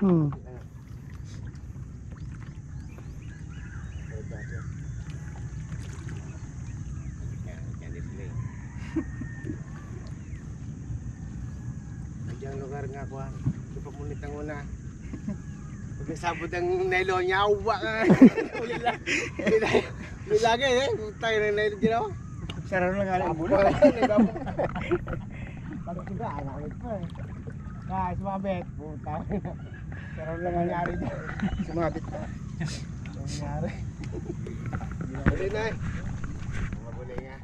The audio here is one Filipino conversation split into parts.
Hmm. Diyan lugar nga kuha. Di pa munit ang una. Pagkasabot ang nylon niya, uwa ka. Lang. Lagi eh. Tayo ng nylon ginawa. Sarap lang nga Abo na. Nagabo. Pagod ka, anak pa eh. Guys, sumabit. Puta. Sarap lang nangyari dyan. Sumabit pa. Nangyari. Uli na eh. Mabuli nga.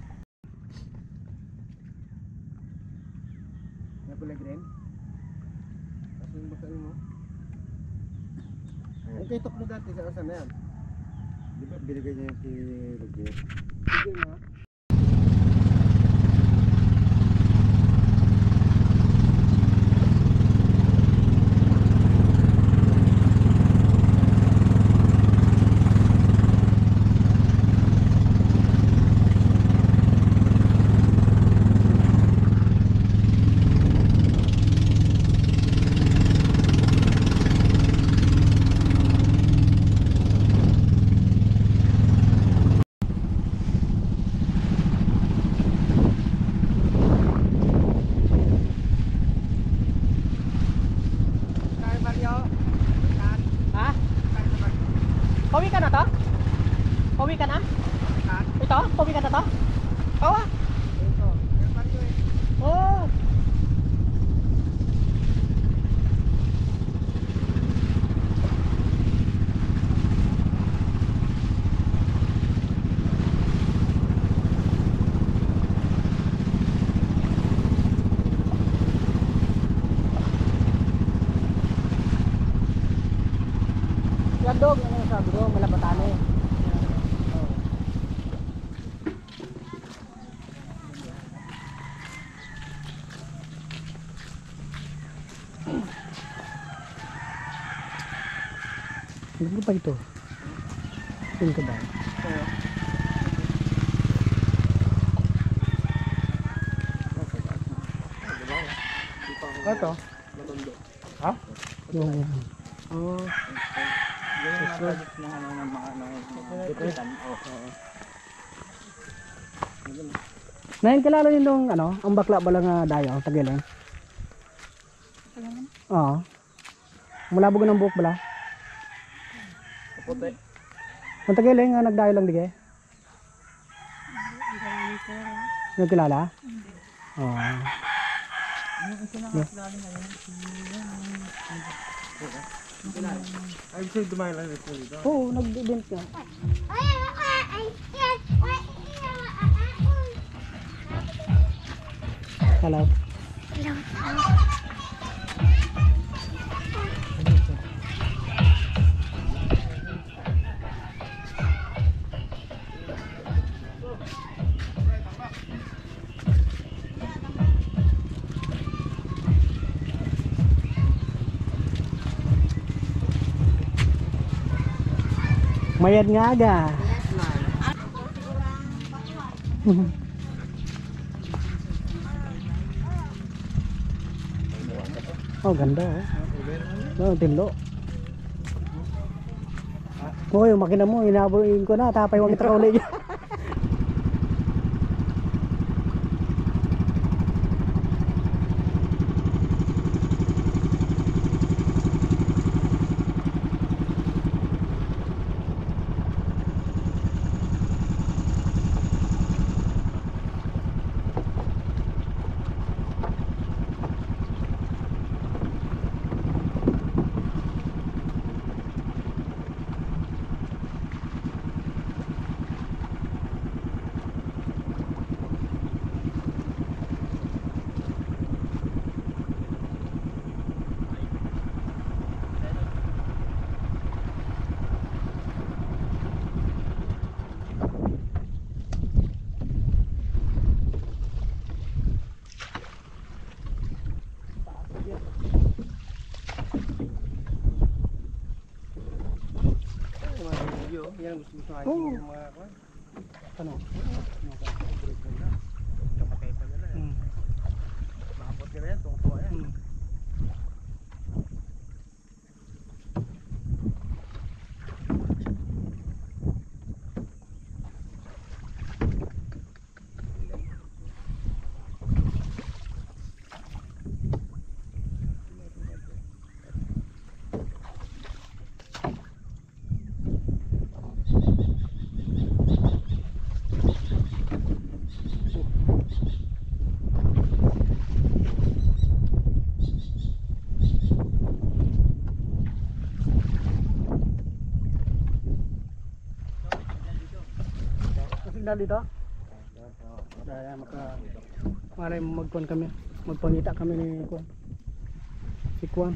Nabulag rin. Kasi yung basa mo. Ang titok mo dati sa kasan na yan. Di ba binigay niya yung si Roger? Sige mo. Kaya Mario. Ha? Pauwi ka na to? Pauwi ka na? Ito? Pauwi ka na to? Oo ah. Oo. Yan dog, ano yung sabi ko, malapatan eh. Ano pa ito? Saan ka ba? Ito? Ha? Yung... Oh. Mga ano ng mga depretan. Nahin kilala yun nung ano, ang bakla ba lang nga dayo, tagiling? Oo. Mulabog ng buhok bala. Kaputi. Ang tagiling nga nagdayo lang dige. Yung kilala? Oo. Ay, gusto dumayo lang ito dito. Oo, nag-event nga. Hello. Mayad nga aga. oh, ganda oh. Oh, tinlo. Oh, makina mo, inabuin ko na, tapay wang itra yan gusto gusto nga Oo. yung mga kuha. Ano? Kapatay pa nila eh. Hmm. Makapot ka na yan, tuwa yan. Hmm. Signal dito. Kaya maka maray magkuan kami. Magpangita kami ni Kuan. Si Kuan.